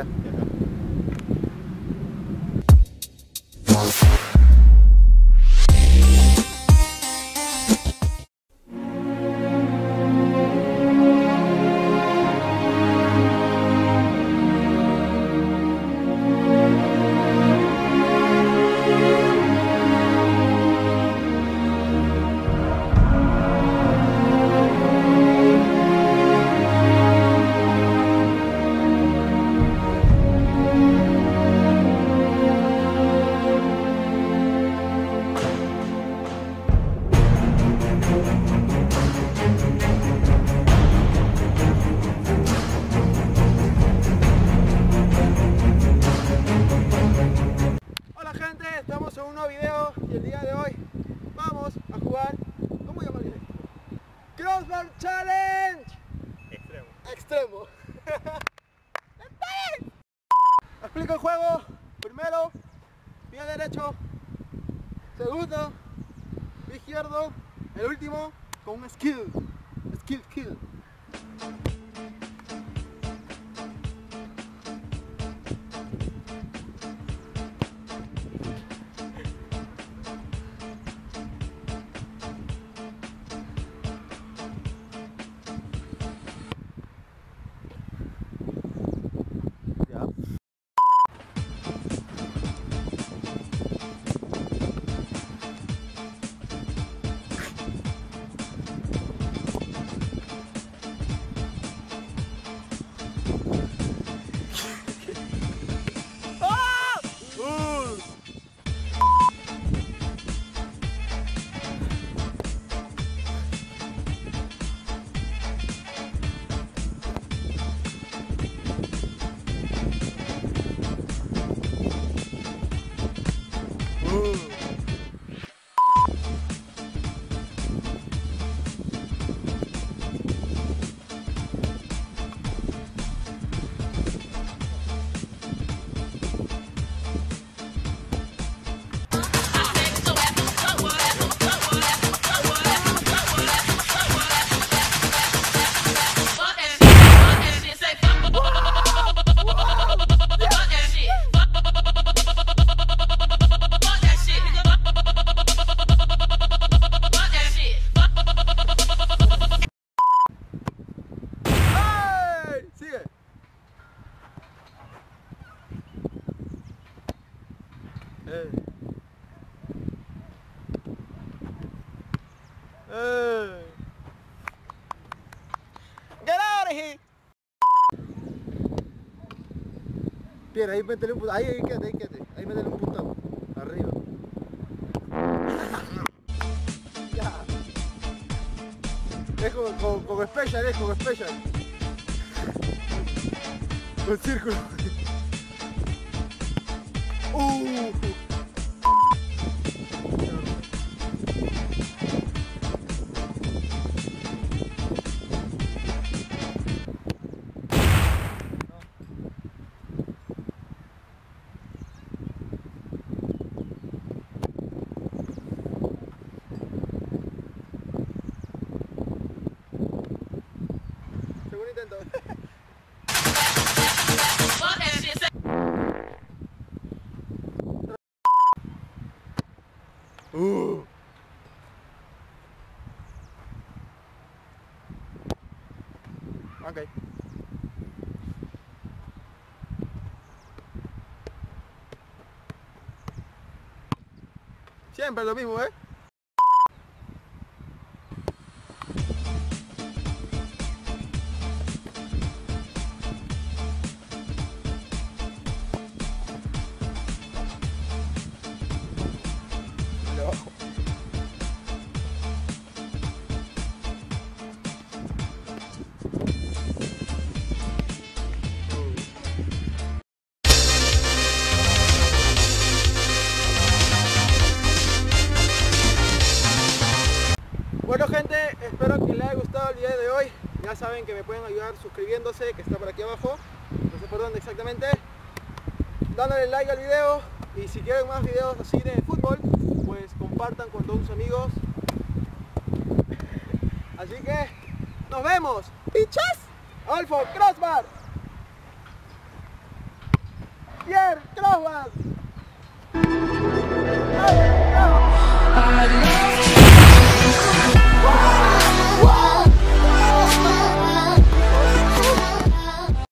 ya. Estamos en un nuevo video y el día de hoy vamos a jugar, ¿cómo llaman esto? Crossbar Challenge Extremo. Extremo. Explico el juego. Primero, pie derecho. Segundo, pie izquierdo. El último, con un skill. Skill, kill. Falou! Eh. Get out of here. Pierre, ahí métele un puntado. Ahí, ahí quédate, ahí quédate. Ahí métele un puntado. Arriba. ya. Es con, con, con special, es con special. Con círculo. though. Fuck that shit. Ooh. Okay. Siempre lo mismo, ¿eh? Bueno gente, espero que les haya gustado el día de hoy. Ya saben que me pueden ayudar suscribiéndose, que está por aquí abajo. No sé por dónde exactamente. Dándole like al video. Y si quieren más videos así de fútbol, pues compartan con todos sus amigos. Así que nos vemos. ¡Pichas! Alfo, crossbar. Pierre Crossback.